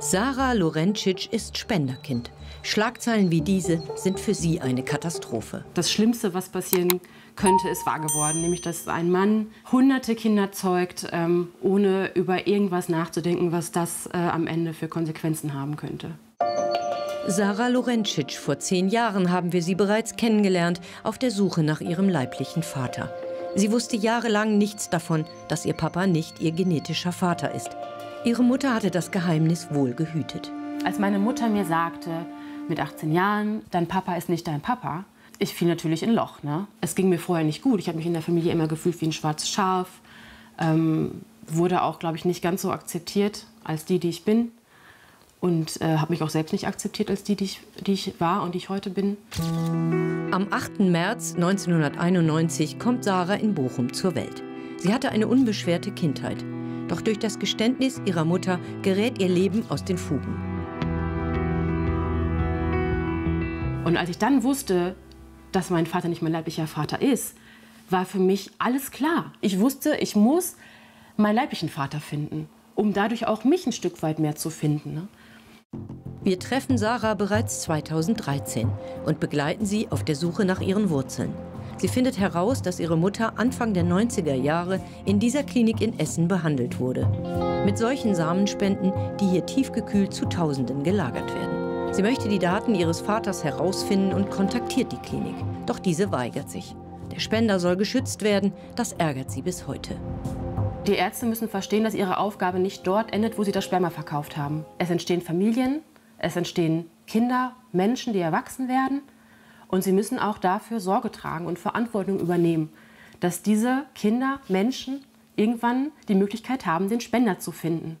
Sarah Lorencic ist Spenderkind. Schlagzeilen wie diese sind für sie eine Katastrophe. Das Schlimmste, was passieren könnte, ist wahr geworden. Nämlich, dass ein Mann hunderte Kinder zeugt, ähm, ohne über irgendwas nachzudenken, was das äh, am Ende für Konsequenzen haben könnte. Sarah Lorencic, vor zehn Jahren haben wir sie bereits kennengelernt, auf der Suche nach ihrem leiblichen Vater. Sie wusste jahrelang nichts davon, dass ihr Papa nicht ihr genetischer Vater ist. Ihre Mutter hatte das Geheimnis wohl gehütet. Als meine Mutter mir sagte, mit 18 Jahren, dein Papa ist nicht dein Papa, ich fiel natürlich in ein Loch. Ne? Es ging mir vorher nicht gut. Ich habe mich in der Familie immer gefühlt wie ein schwarzes Schaf. Ähm, wurde auch, glaube ich, nicht ganz so akzeptiert als die, die ich bin. Und äh, habe mich auch selbst nicht akzeptiert als die, die ich, die ich war und die ich heute bin. Am 8. März 1991 kommt Sarah in Bochum zur Welt. Sie hatte eine unbeschwerte Kindheit. Doch durch das Geständnis ihrer Mutter gerät ihr Leben aus den Fugen. Und als ich dann wusste, dass mein Vater nicht mein leiblicher Vater ist, war für mich alles klar. Ich wusste, ich muss meinen leiblichen Vater finden, um dadurch auch mich ein Stück weit mehr zu finden. Ne? Wir treffen Sarah bereits 2013 und begleiten sie auf der Suche nach ihren Wurzeln. Sie findet heraus, dass ihre Mutter Anfang der 90er Jahre in dieser Klinik in Essen behandelt wurde. Mit solchen Samenspenden, die hier tiefgekühlt zu Tausenden gelagert werden. Sie möchte die Daten ihres Vaters herausfinden und kontaktiert die Klinik. Doch diese weigert sich. Der Spender soll geschützt werden, das ärgert sie bis heute. Die Ärzte müssen verstehen, dass ihre Aufgabe nicht dort endet, wo sie das Sperma verkauft haben. Es entstehen Familien, es entstehen Kinder, Menschen, die erwachsen werden. Und sie müssen auch dafür Sorge tragen und Verantwortung übernehmen, dass diese Kinder, Menschen irgendwann die Möglichkeit haben, den Spender zu finden.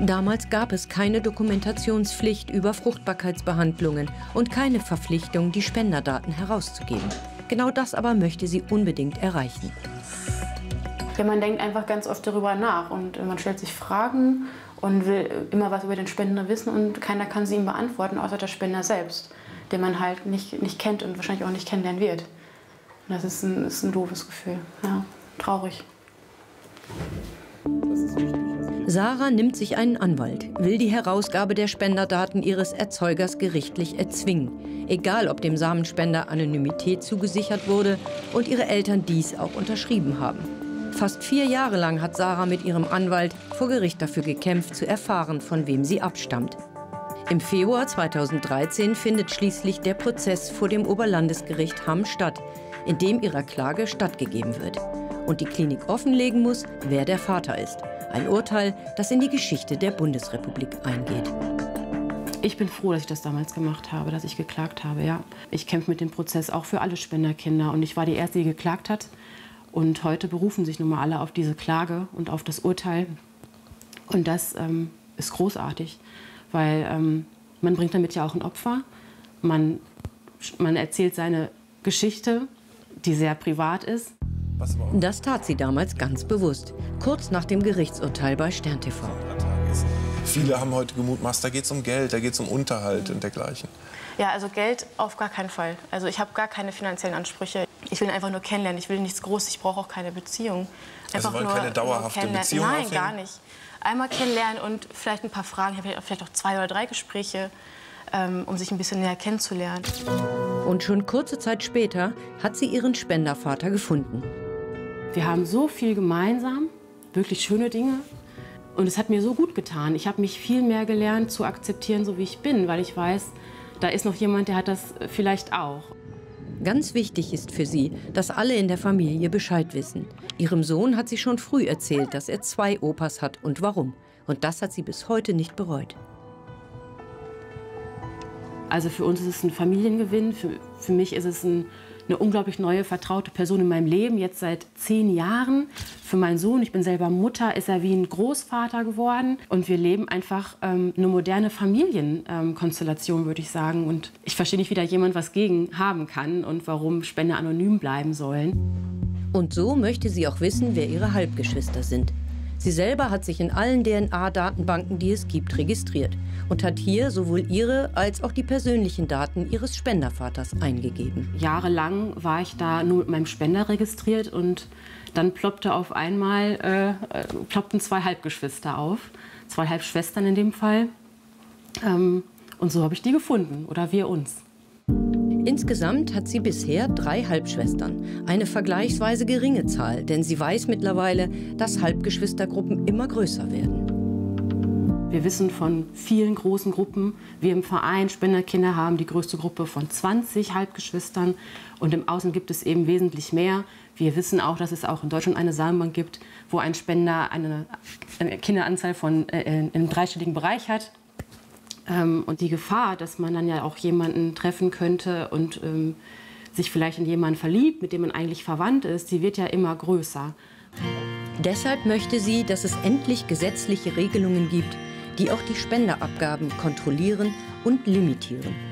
Damals gab es keine Dokumentationspflicht über Fruchtbarkeitsbehandlungen und keine Verpflichtung, die Spenderdaten herauszugeben. Genau das aber möchte sie unbedingt erreichen. Ja, man denkt einfach ganz oft darüber nach und man stellt sich Fragen und will immer was über den Spender wissen und keiner kann sie ihm beantworten, außer der Spender selbst den man halt nicht, nicht kennt und wahrscheinlich auch nicht kennenlernen wird. Und das ist ein, ist ein doofes Gefühl. Ja, traurig. Sarah nimmt sich einen Anwalt, will die Herausgabe der Spenderdaten ihres Erzeugers gerichtlich erzwingen, egal ob dem Samenspender Anonymität zugesichert wurde und ihre Eltern dies auch unterschrieben haben. Fast vier Jahre lang hat Sarah mit ihrem Anwalt vor Gericht dafür gekämpft, zu erfahren, von wem sie abstammt. Im Februar 2013 findet schließlich der Prozess vor dem Oberlandesgericht Hamm statt, in dem ihrer Klage stattgegeben wird. Und die Klinik offenlegen muss, wer der Vater ist. Ein Urteil, das in die Geschichte der Bundesrepublik eingeht. Ich bin froh, dass ich das damals gemacht habe, dass ich geklagt habe. Ja. Ich kämpfe mit dem Prozess auch für alle Spenderkinder. Und ich war die Erste, die geklagt hat. Und heute berufen sich nun mal alle auf diese Klage und auf das Urteil. Und das ähm, ist großartig weil ähm, man bringt damit ja auch ein Opfer. Man, man erzählt seine Geschichte, die sehr privat ist. Das tat sie damals ganz bewusst, kurz nach dem Gerichtsurteil bei Stern TV. Viele haben heute gemutmaßt, da geht es um Geld, da geht es um Unterhalt und dergleichen. Ja, also Geld auf gar keinen Fall. Also ich habe gar keine finanziellen Ansprüche. Ich will einfach nur kennenlernen. Ich will nichts Großes. Ich brauche auch keine Beziehung. Also einfach also wollen keine dauerhafte Beziehung Nein, aufhängen? gar nicht einmal kennenlernen und vielleicht ein paar Fragen, vielleicht auch zwei oder drei Gespräche, ähm, um sich ein bisschen näher kennenzulernen. Und schon kurze Zeit später hat sie ihren Spendervater gefunden. Wir haben so viel gemeinsam, wirklich schöne Dinge. Und es hat mir so gut getan. Ich habe mich viel mehr gelernt zu akzeptieren, so wie ich bin, weil ich weiß, da ist noch jemand, der hat das vielleicht auch. Ganz wichtig ist für sie, dass alle in der Familie Bescheid wissen. Ihrem Sohn hat sie schon früh erzählt, dass er zwei Opas hat und warum. Und das hat sie bis heute nicht bereut. Also für uns ist es ein Familiengewinn. Für, für mich ist es ein eine unglaublich neue, vertraute Person in meinem Leben, jetzt seit zehn Jahren. Für meinen Sohn, ich bin selber Mutter, ist er wie ein Großvater geworden. Und wir leben einfach ähm, eine moderne Familienkonstellation, ähm, würde ich sagen. Und ich verstehe nicht, wie da jemand was gegen haben kann und warum Spender anonym bleiben sollen. Und so möchte sie auch wissen, wer ihre Halbgeschwister sind. Sie selber hat sich in allen DNA-Datenbanken, die es gibt, registriert und hat hier sowohl ihre als auch die persönlichen Daten ihres Spendervaters eingegeben. Jahrelang war ich da nur mit meinem Spender registriert und dann ploppte auf einmal äh, äh ploppten zwei Halbgeschwister auf, zwei Halbschwestern in dem Fall. Ähm, und so habe ich die gefunden oder wir uns. Insgesamt hat sie bisher drei Halbschwestern. Eine vergleichsweise geringe Zahl, denn sie weiß mittlerweile, dass Halbgeschwistergruppen immer größer werden. Wir wissen von vielen großen Gruppen. Wir im Verein Spenderkinder haben die größte Gruppe von 20 Halbgeschwistern und im Außen gibt es eben wesentlich mehr. Wir wissen auch, dass es auch in Deutschland eine Samenbank gibt, wo ein Spender eine, Kinderanzahl von äh, im dreistelligen Bereich hat. Ähm, und die Gefahr, dass man dann ja auch jemanden treffen könnte und ähm, sich vielleicht in jemanden verliebt, mit dem man eigentlich verwandt ist, die wird ja immer größer. Deshalb möchte sie, dass es endlich gesetzliche Regelungen gibt, die auch die Spenderabgaben kontrollieren und limitieren.